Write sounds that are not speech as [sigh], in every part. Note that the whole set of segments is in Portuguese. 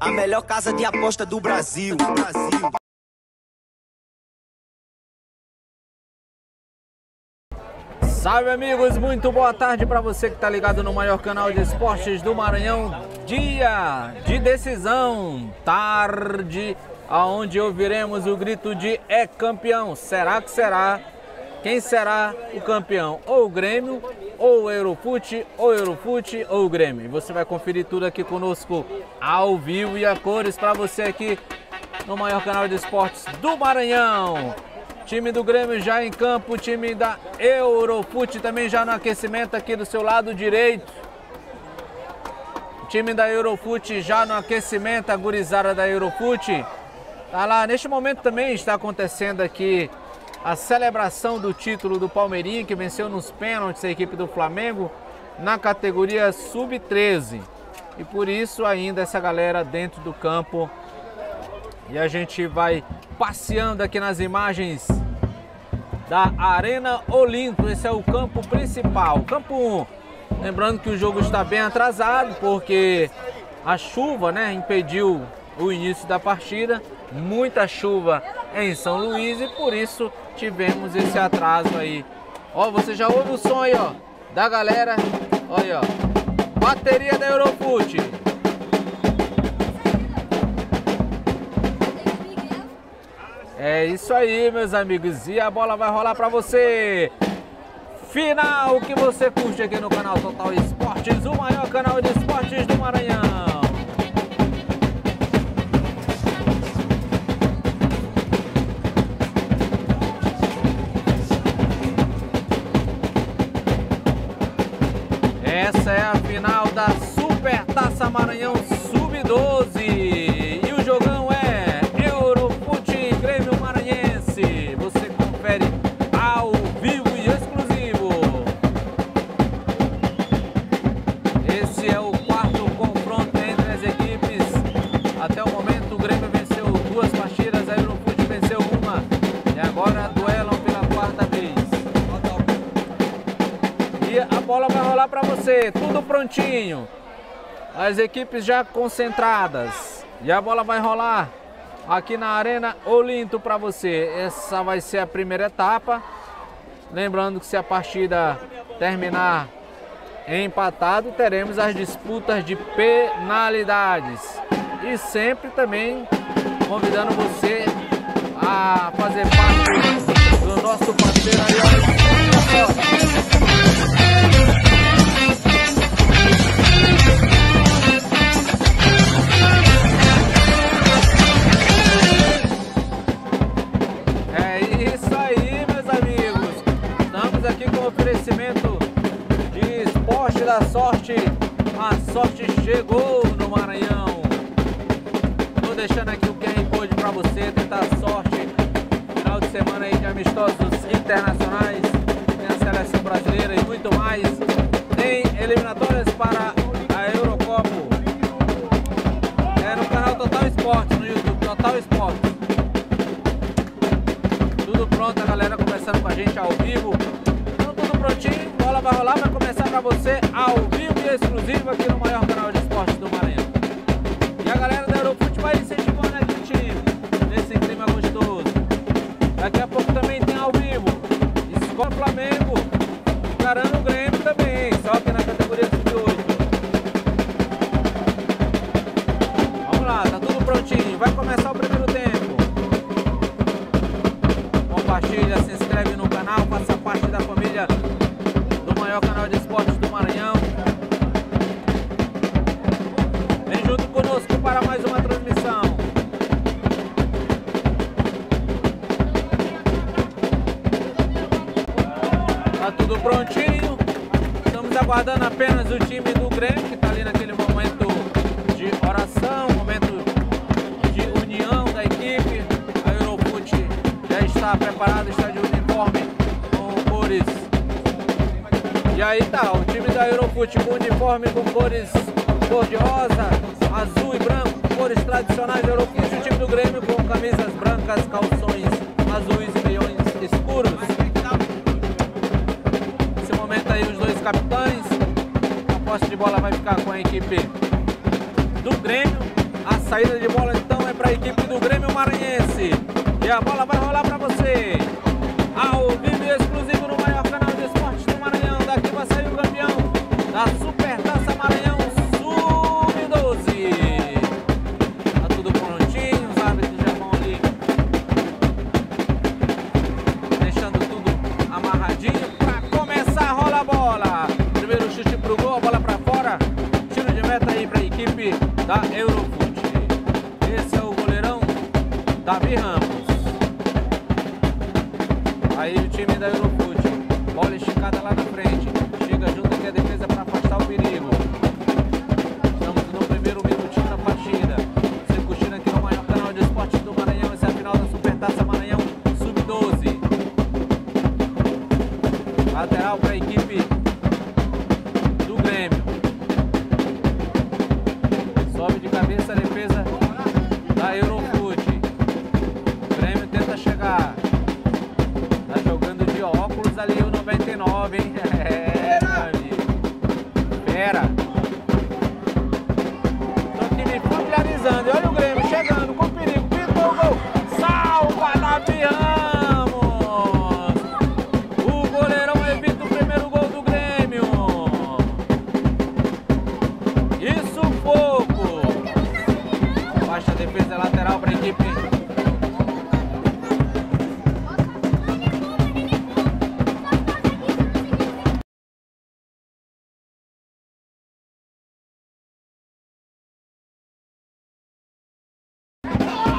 a melhor casa de aposta do Brasil. Brasil. Salve amigos, muito boa tarde para você que está ligado no maior canal de esportes do Maranhão. Dia de decisão, tarde, aonde ouviremos o grito de é campeão. Será que será? Quem será o campeão? Ou o Grêmio, ou o Eurofute, ou o Eurofute, ou o Grêmio. E você vai conferir tudo aqui conosco ao vivo e a cores para você aqui no maior canal de esportes do Maranhão. Time do Grêmio já em campo, time da Eurofute também já no aquecimento aqui do seu lado direito. Time da Eurofute já no aquecimento, a gurizada da Eurofute. Tá lá, neste momento também está acontecendo aqui a celebração do título do Palmeirinho, que venceu nos pênaltis a equipe do Flamengo na categoria sub-13. E por isso ainda essa galera dentro do campo. E a gente vai passeando aqui nas imagens da Arena Olinto. Esse é o campo principal. Campo 1. Lembrando que o jogo está bem atrasado porque a chuva né, impediu o início da partida. Muita chuva em São Luís e por isso tivemos esse atraso aí. Ó, você já ouve o som aí, ó, da galera. Olha, ó. Bateria da Eurofute. É isso aí, meus amigos. E a bola vai rolar para você. Final que você curte aqui no canal Total Esportes, o maior canal de esportes do Maranhão. Essa é a final da Super Taça Maranhão Sub-12. Bola vai rolar para você, tudo prontinho. As equipes já concentradas. E a bola vai rolar aqui na Arena Olinto para você. Essa vai ser a primeira etapa. Lembrando que se a partida terminar empatado, teremos as disputas de penalidades. E sempre também convidando você a fazer parte do nosso parceiro aí, oferecimento de esporte da sorte. A sorte chegou no Maranhão. Estou deixando aqui o QR Code para você tentar sorte. Final de semana aí de amistosos internacionais. Tem a seleção brasileira e muito mais. Tem eliminatórias para a Eurocopa. É no canal Total Esporte, no YouTube, Total Esporte. Tudo pronto, a galera conversando com a gente ao vivo. Bola vai rolar, vai começar pra você ao vivo e exclusivo aqui no maior canal de esportes do Maranhão. Com uniforme com cores 啊速。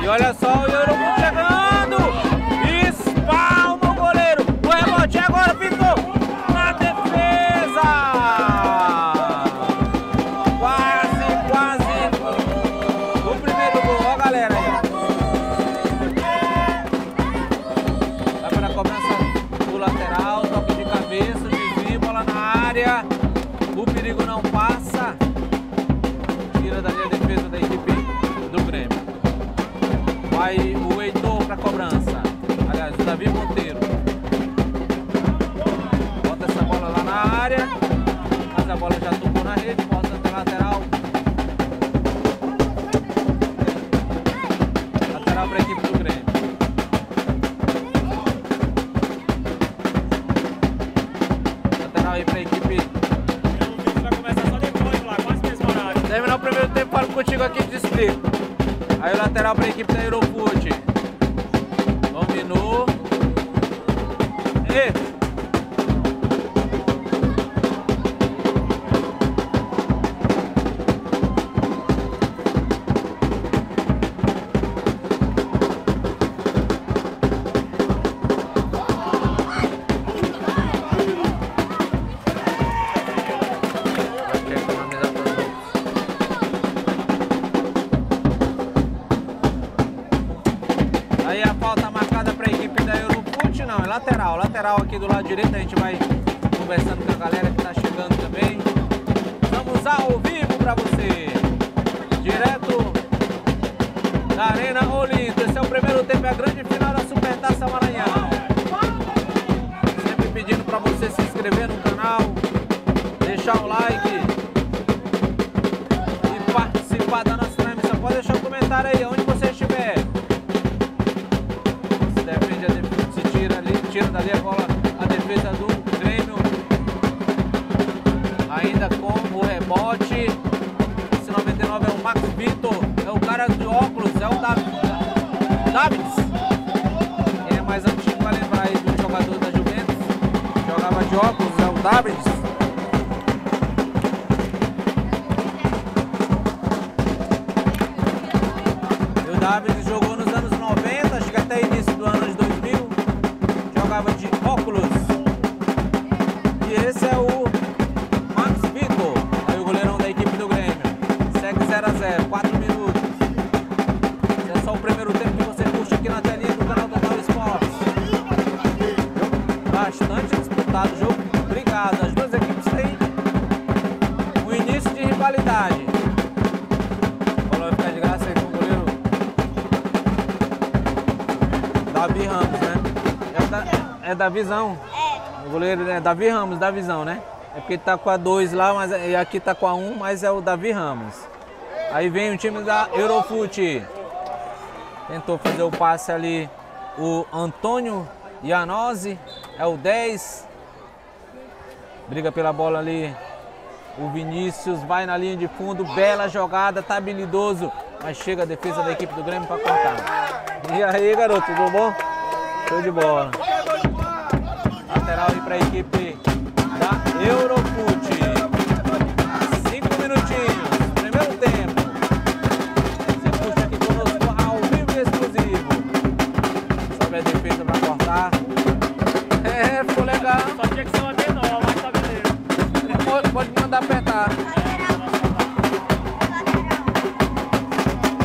E olha só aqui do lado direito, a gente vai 0 a 0, 4 minutos. Esse é só o primeiro tempo que você curte aqui na telinha do canal Total Esportes. Bastante disputado o jogo, Obrigado. As duas equipes têm um início de rivalidade. O balão vai ficar de graça aí com o goleiro Davi Ramos, né? É da, é da visão. É. O goleiro é Davi Ramos, da visão, né? É porque tá com a 2 lá, mas é, e aqui tá com a 1, um, mas é o Davi Ramos. Aí vem o time da Eurofute. Tentou fazer o passe ali o Antônio Ianose, é o 10. Briga pela bola ali. O Vinícius vai na linha de fundo, bela jogada, tá habilidoso, mas chega a defesa da equipe do Grêmio para cortar. E aí, garoto, tudo bom? Show de bola. Lateral aí para a equipe da Eurofute. Cinco minutinhos, Sobe a defesa para cortar. É, ficou legal. Só tinha que ser uma menor, mas tá beleza. Pode, pode mandar apertar.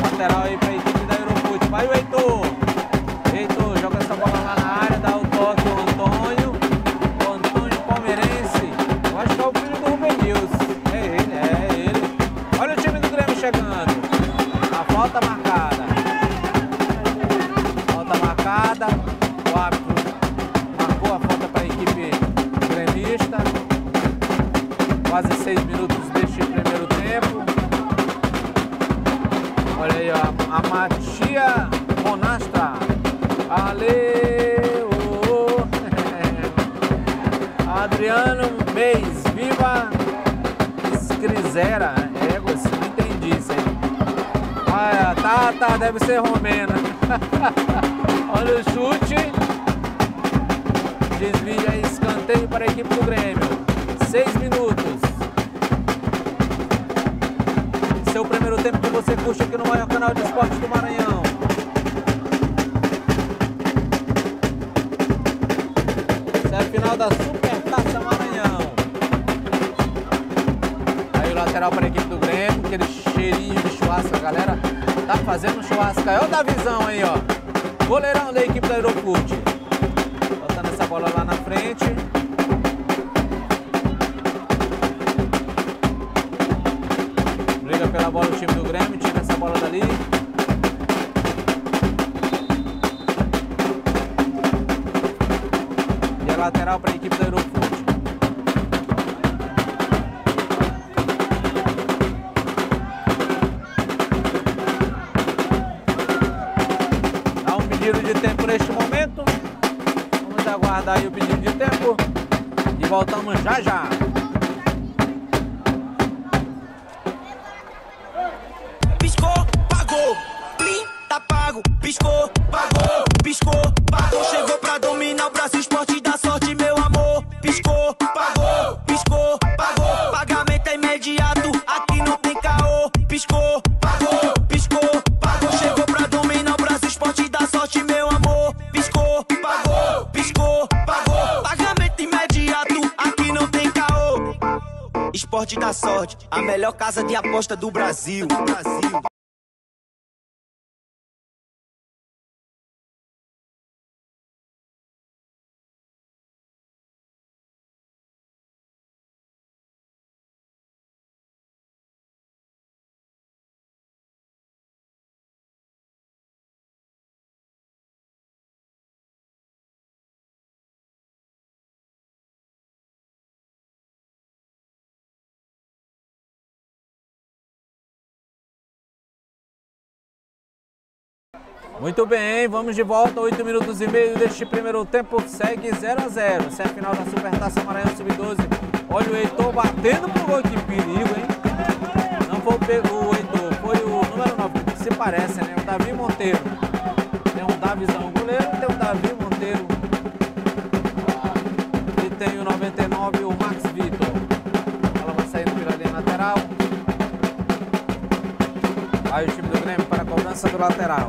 Lateral aí pra equipe da Eurofute. Vai o. Heitor tá, tá, churrasco. Olha o Davizão aí, ó. Goleirão da equipe da Aerofute. Botando essa bola lá na frente. Briga pela bola o time do Grêmio, tira essa bola dali. E a lateral para a equipe da Aerofute. Neste momento. Vamos aguardar o pedido de tempo. E voltamos já já. Casa de aposta do Brasil. Brasil. Muito bem, vamos de volta, 8 minutos e meio deste primeiro tempo, segue 0 a 0 Essa é a final da Supertaça Maranhão Sub-12. Olha o Heitor batendo pro gol, que perigo, hein? Não foi o o Heitor, foi o número 9, que se parece, né? O Davi Monteiro. Tem um Davizão goleiro, tem um Davi Monteiro. E tem o 99, o Max Vitor. Ela vai saindo pela linha lateral. Aí o time do Grêmio para a cobrança do lateral.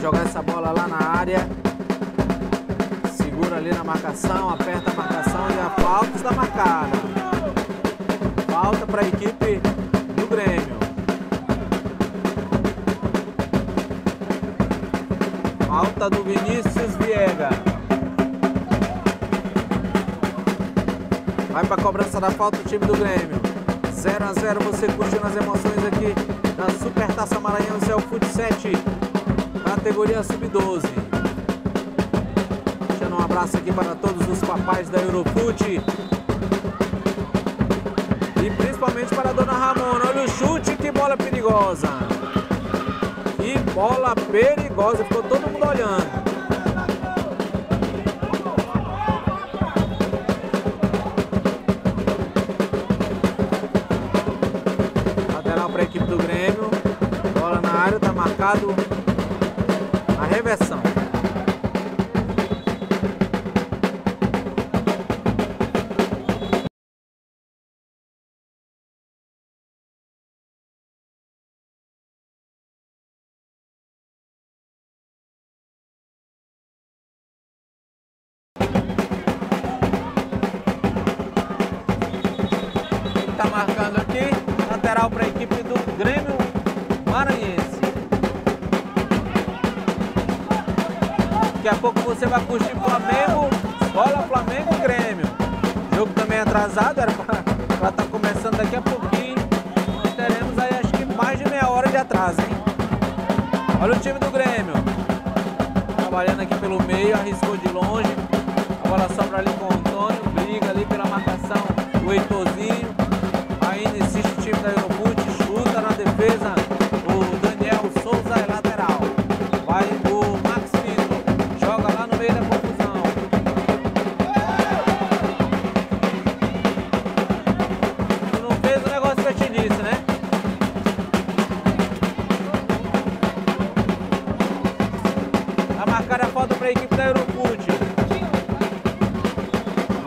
Jogar essa bola lá na área. Segura ali na marcação, aperta a marcação e a falta está marcada. Falta para a equipe do Grêmio. Falta do Vinícius Viega. Vai para a cobrança da falta o time do Grêmio. 0 a 0 você curtindo as emoções aqui da Super Taça Maranhão Céu Fute 7, categoria Sub-12. Deixando um abraço aqui para todos os papais da Eurofute. E principalmente para a dona Ramona. Olha o chute bola perigosa. Que bola perigosa, ficou todo mundo olhando. Lateral para a equipe do Grêmio. Bola na área, tá marcado a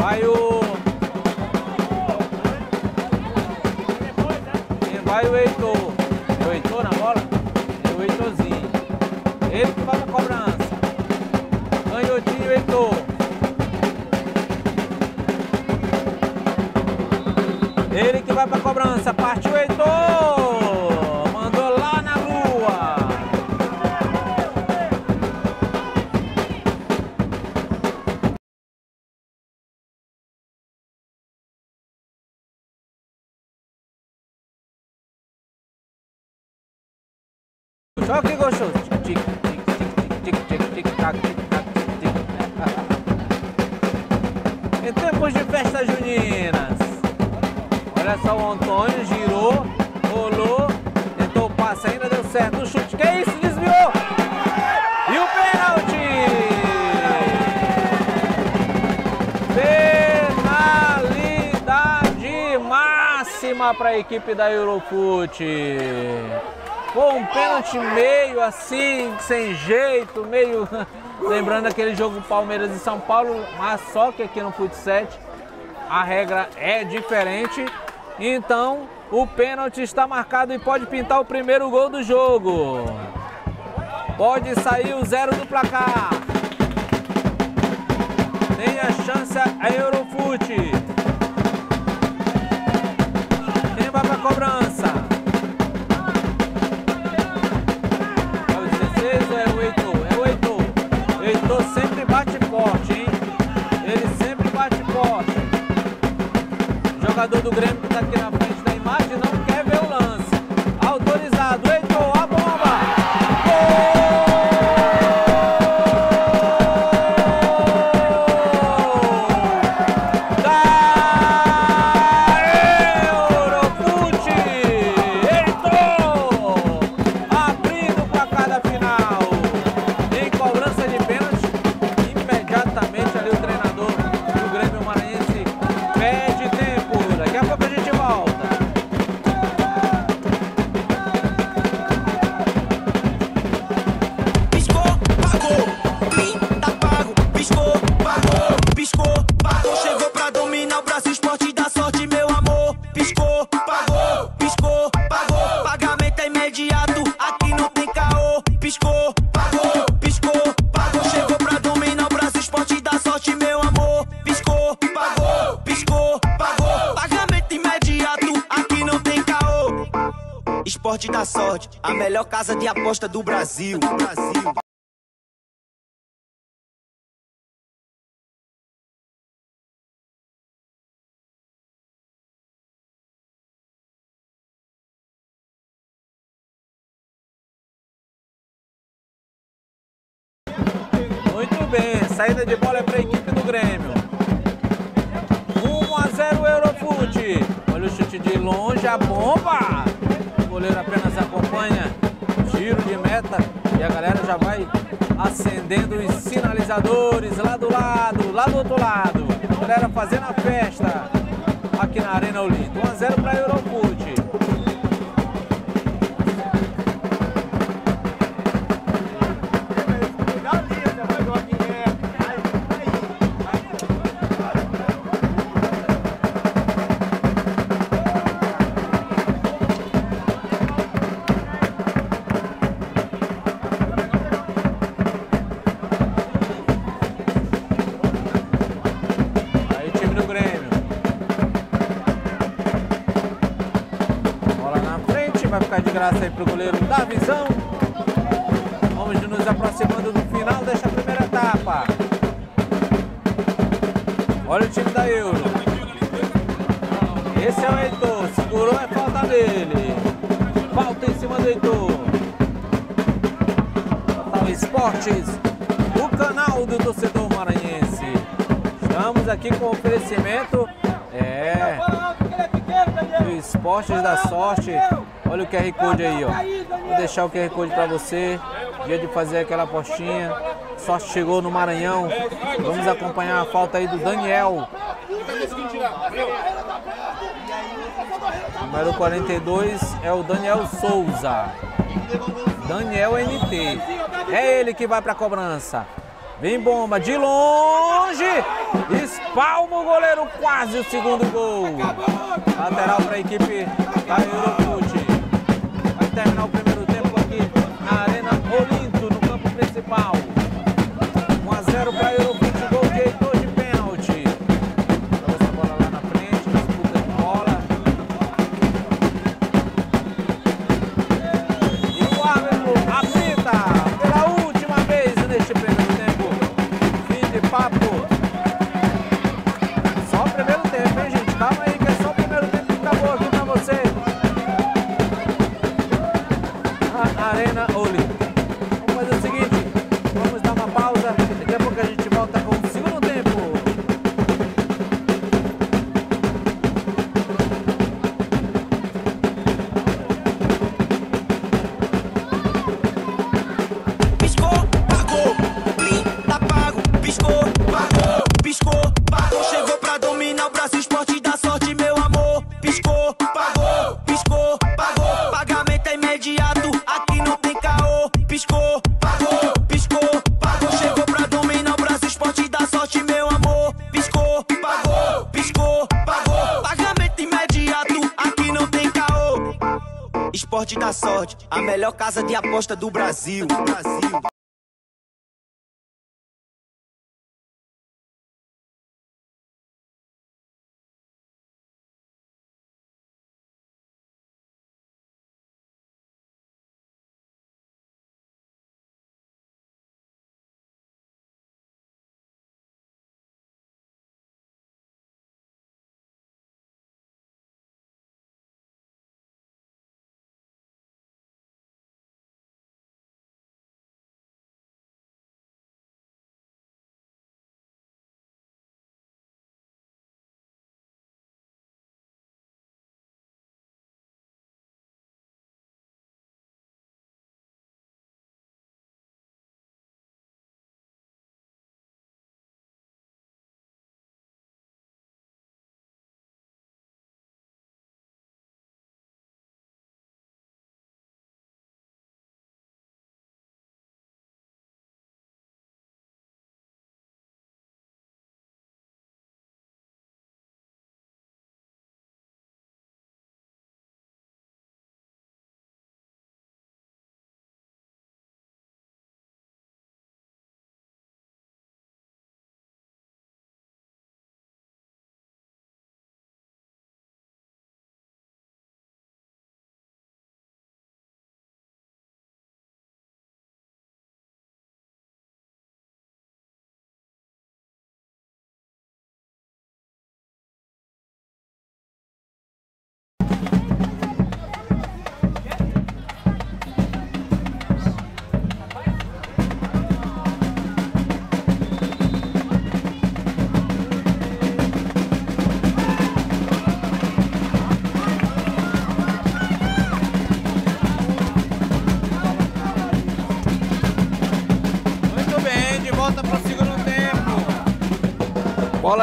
Vai o. Vai o Heitor. É o Heitor na bola? É o Heitorzinho. Ele que vai pra cobrança. Canhotinho Heitor. Ele que vai pra cobrança. Partiu Heitor. Equipe da Eurofute. Foi um pênalti meio assim, sem jeito, meio. [laughs] Lembrando aquele jogo Palmeiras e São Paulo, mas só que aqui no Fut 7 a regra é diferente. Então o pênalti está marcado e pode pintar o primeiro gol do jogo. Pode sair o zero do placar. Tem a chance a Eurofute. Quem vai para a cobrança? É o 16 ou é o Heitor? É o Heitor. Heitor sempre bate forte, hein? Ele sempre bate forte. Jogador do Grêmio que está aqui na frente Esporte da sorte, a melhor casa de aposta do Brasil. Brasil. Muito bem, saída de bola é para a equipe do Grêmio. 1 a 0 Eurofute. Olha o chute de longe, a bomba. E a galera já vai acendendo os sinalizadores lá do lado, lá do outro lado. A galera fazendo a festa aqui na Arena Olinto. 1 a 0 para Eurofoot. Aí graça aí pro goleiro da visão. Vamos nos aproximando do final desta primeira etapa. Olha o time da Euro. Esse é o Heitor, segurou é falta dele. Falta em cima do Heitor. Total Esportes, o canal do torcedor maranhense. Estamos aqui com oferecimento é, do Esportes da Sorte. Olha o QR Code aí, ó. Vou deixar o QR Code para você. Dia de fazer aquela apostinha. Sorte chegou no Maranhão. Vamos acompanhar a falta aí do Daniel. Número 42 é o Daniel Souza. Daniel NT. É ele que vai para a cobrança. Vem bomba de longe. Espalma o goleiro, quase o segundo gol. Lateral para a equipe da Eurofute. Vai terminar o primeiro casa de aposta do Brasil. Brasil.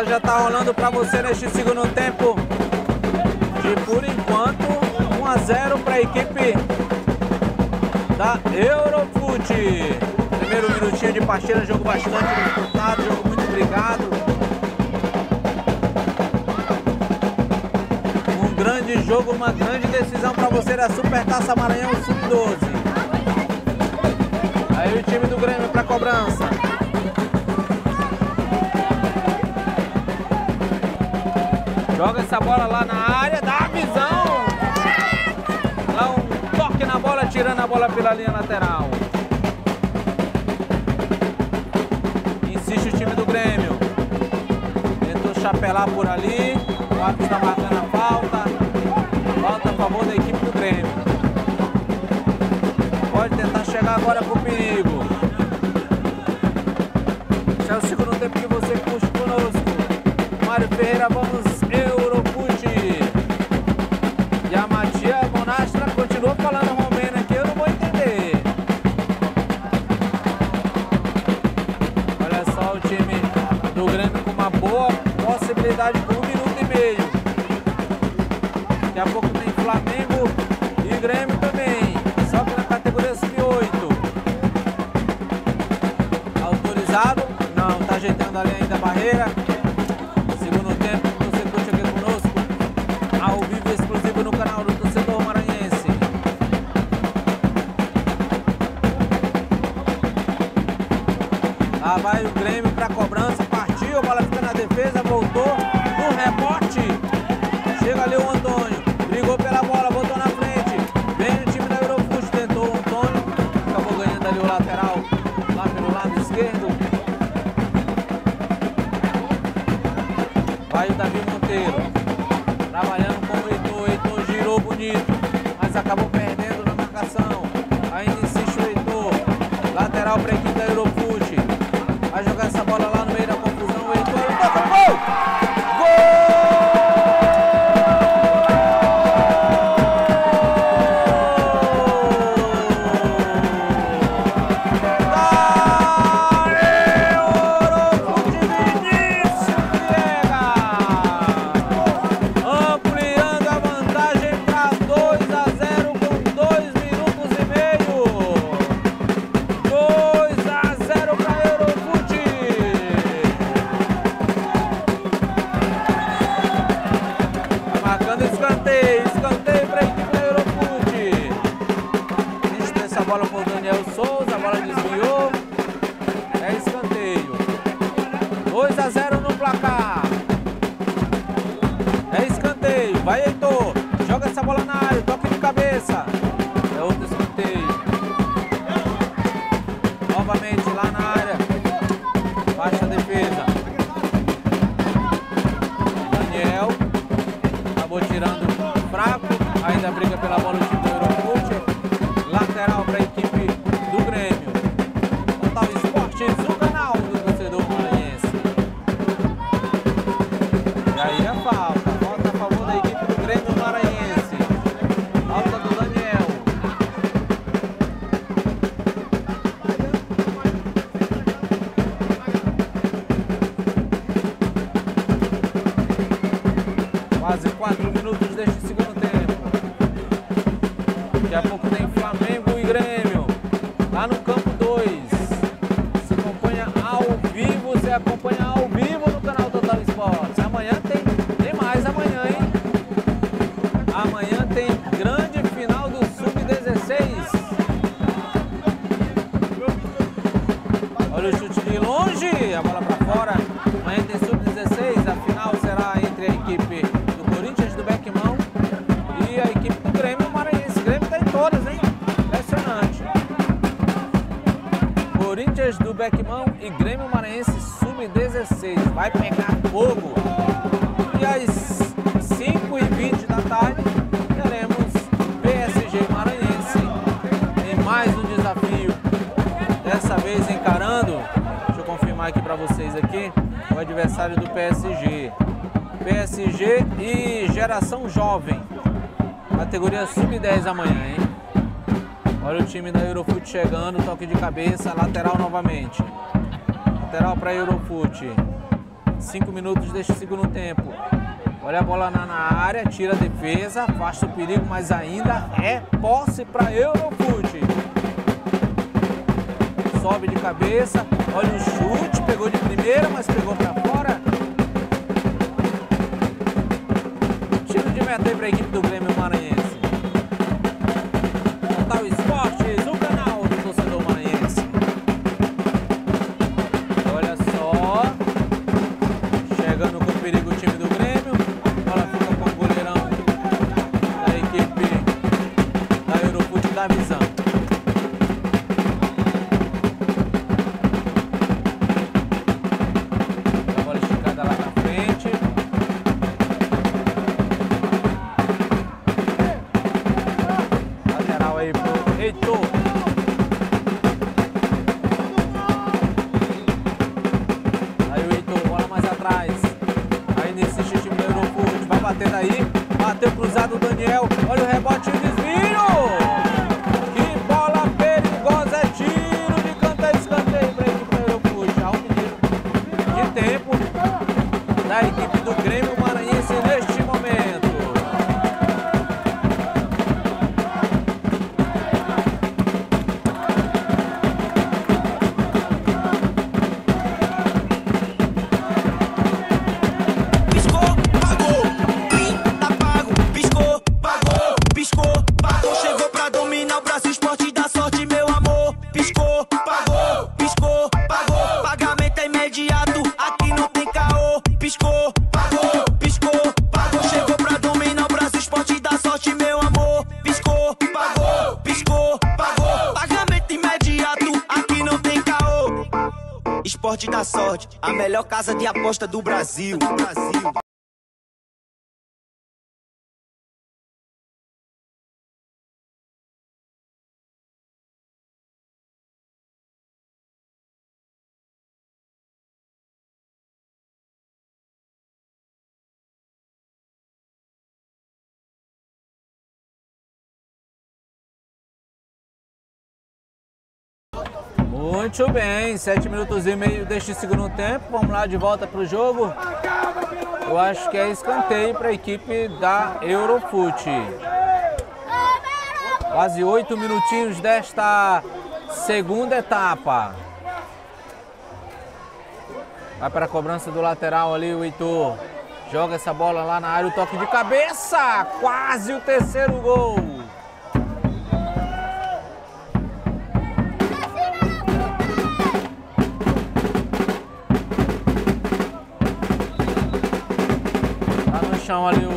Bola já tá rolando para você neste segundo tempo. De por enquanto, 1 a 0 para a equipe da Eurofute. Primeiro minutinho de partida, jogo bastante disputado, jogo muito brigado. Um grande jogo, uma grande decisão para você da Supertaça Maranhão Sub-12. Aí o time do Grêmio para cobrança. Joga essa bola lá na área, dá a visão. Lá um toque na bola, tirando a bola pela linha lateral. Insiste o time do Grêmio. Tentou chapelar por ali. O árbitro está marcando a falta. Falta a favor da equipe do Grêmio. Pode tentar chegar agora pro perigo. Esse é o segundo tempo que você curte conosco. Mário Ferreira, vamos ajeitando ali ainda a barreira. Segundo tempo, você curte aqui conosco. Ao vivo exclusivo no canal do Torcedor Maranhense. Lá vai o Souza, a bola desviou. É escanteio. 2 a 0 no placar. É escanteio. Vai, Heitor. Joga essa bola na área. Toque de cabeça. Corinthians do Beckmão e Grêmio Maranhense Sub-16. Vai pegar fogo. E às 5h20 da tarde teremos PSG Maranhense em mais um desafio. Dessa vez encarando, deixa eu confirmar aqui para vocês aqui, o adversário do PSG. PSG e Geração Jovem. Categoria Sub-10 amanhã, hein? Olha o time da Eurofute chegando, toque de cabeça, lateral novamente. Lateral para Eurofute. Cinco minutos deste segundo tempo. Olha a bola na, na, área, tira a defesa, afasta o perigo, mas ainda é posse para Eurofute. Sobe de cabeça, olha o chute, pegou de primeira, mas pegou para fora. Tiro de meta aí para a equipe do Grêmio Maranhense. Casa de aposta do Brasil. Muito bem, sete minutos e meio deste segundo tempo. Vamos lá de volta para o jogo. Eu acho que é escanteio para a equipe da Eurofute. Quase oito minutinhos desta segunda etapa. Vai para a cobrança do lateral ali, o Heitor. Joga essa bola lá na área, o toque de cabeça. Quase o terceiro gol. Tá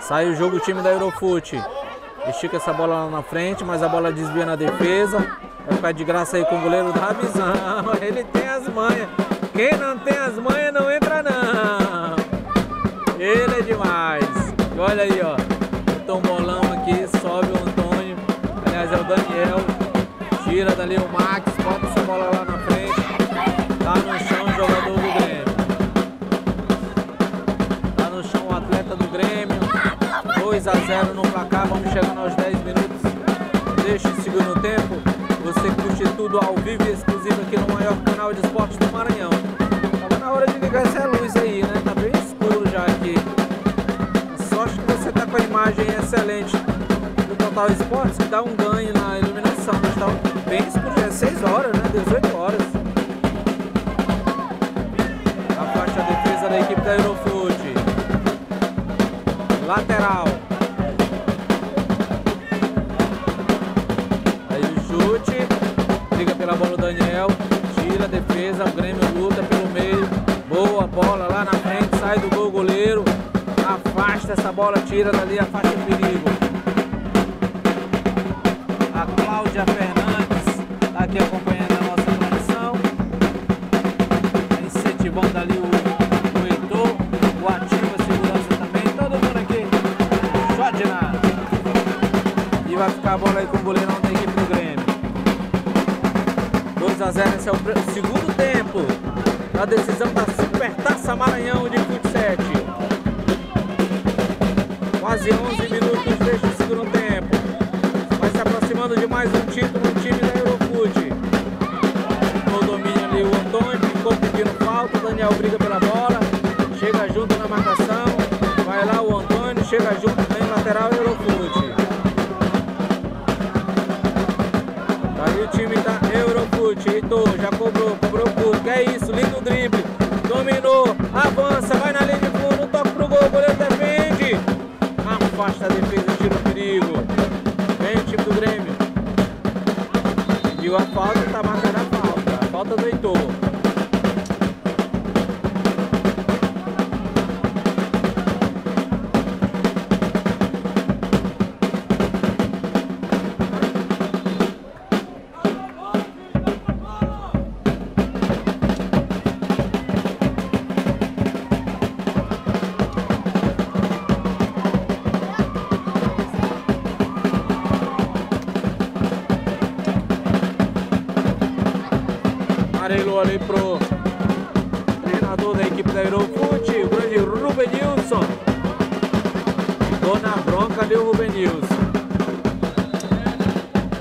Sai o jogo o time da Eurofute. Estica essa bola lá na frente, mas a bola desvia na defesa. Vai ficar de graça aí com o goleiro da visão. [laughs] Ele tem as manhas. Quem não tem as manhas não entra não. Ele é demais. Olha aí, ó. Botou um bolão aqui, sobe o Antônio. Aliás, é o Daniel. Tira dali o Max, bota essa bola lá 2 a 0 no placar, vamos chegando aos 10 minutos deste segundo tempo. Você curte tudo ao vivo e exclusivo aqui no maior canal de esportes do Maranhão. Tava na hora de ligar essa luz aí, né? Tá bem escuro já aqui. Sorte que você tá com a imagem excelente do Total Esportes, que dá um ganho na iluminação, mas tá bem escuro, já é 6 horas, né? 18 horas. A defesa da equipe da Eurofute. Lateral. bola lá na frente, sai do gol goleiro, afasta essa bola, tira dali, afasta o perigo. A Cláudia Fernandes está aqui acompanhando a nossa transmissão, tá incentivando ali o, o Heitor, o Ativa Segurança também, todo mundo aqui, só de nada. E vai ficar a bola aí com o goleirão da equipe do Grêmio. 2 a 0 esse é o segundo tempo a decisão está Maranhão de Fut 7. Quase 11 minutos deste segundo tempo. Vai se aproximando de mais um título no time da Eurofute. No domínio ali o Antônio, ficou pedindo falta, Daniel briga pela bola, chega junto na marcação, vai lá o Antônio, chega junto,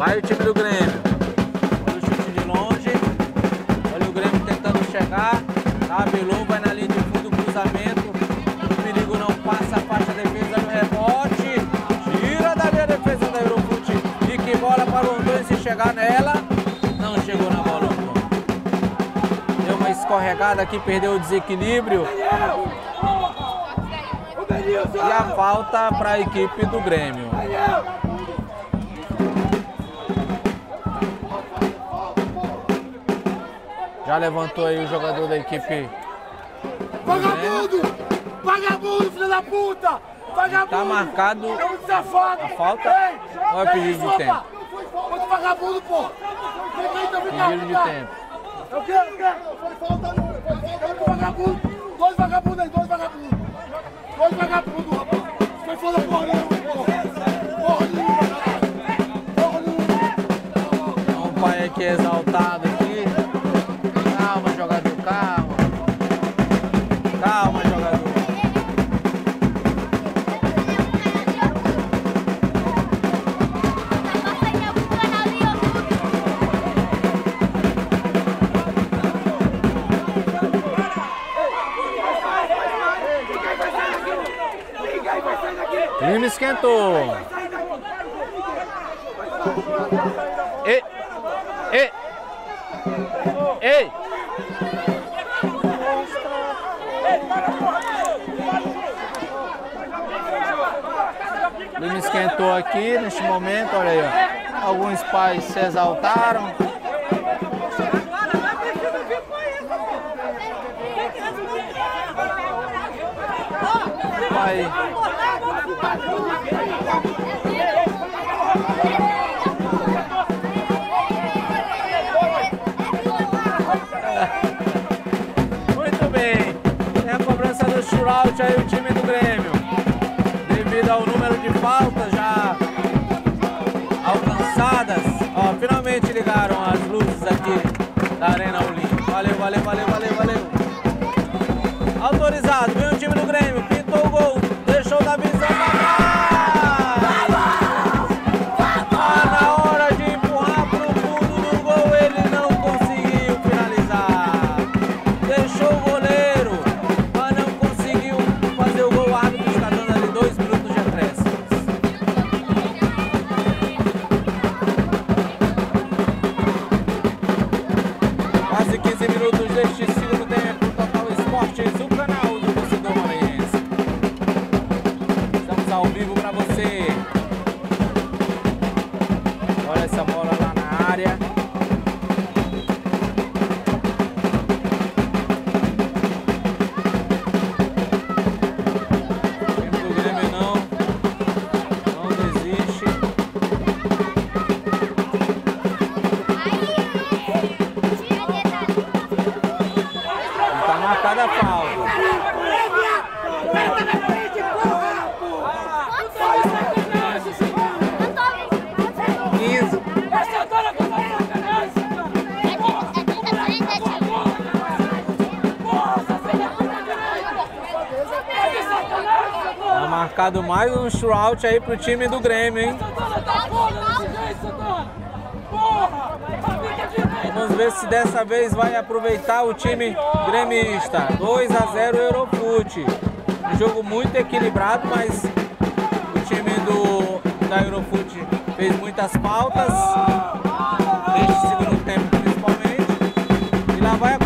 Vai o time do Grêmio. Olha o chute de longe. Olha o Grêmio tentando chegar. Tabelou, vai na linha de fundo, cruzamento. O perigo não passa, afasta a defesa no rebote. Tira dali a defesa da Aerofute. E que bola para o Antônio se chegar nela. Não chegou na bola. Deu uma escorregada aqui, perdeu o desequilíbrio. E a falta para a equipe do Grêmio. Levantou aí o jogador da equipe. Vagabundo! Vagabundo, filho da puta! Vagabundo! Tá marcado É a falta Ei, ou é pedido de tempo? Outro vagabundo, pô! Pedido de tempo. É o quê? É o quê? Foi falta foi. Vagabundo! Dois vagabundos aí, dois vagabundos! Dois vagabundos, rapaz! Foi falta porra nenhuma, porra! Porra nenhuma! Porra nenhuma! Um pai aqui exaltado Esquentou. Ei! Ei! Ei! O clima esquentou aqui neste momento, olha aí, ó. Alguns pais se exaltaram. Pai Muito bem. Tem a cobrança do shootout aí o time do Grêmio. Devido ao número de faltas um shroud aí pro time do Grêmio, hein? Vamos ver se dessa vez vai aproveitar o time gremista. 2 a 0 Eurofute. Um jogo muito equilibrado, mas o time do, da Eurofute fez muitas faltas. Neste segundo tempo, principalmente. E lá vai a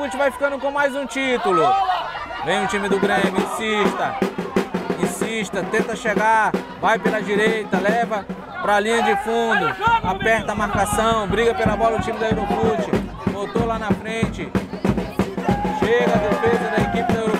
Fute vai ficando com mais um título. Vem o time do Grêmio, insista. Insista, tenta chegar. Vai pela direita, leva para a linha de fundo. Aperta a marcação, briga pela bola o time da Eurofute. Botou lá na frente. Chega a defesa da equipe da Eurofute.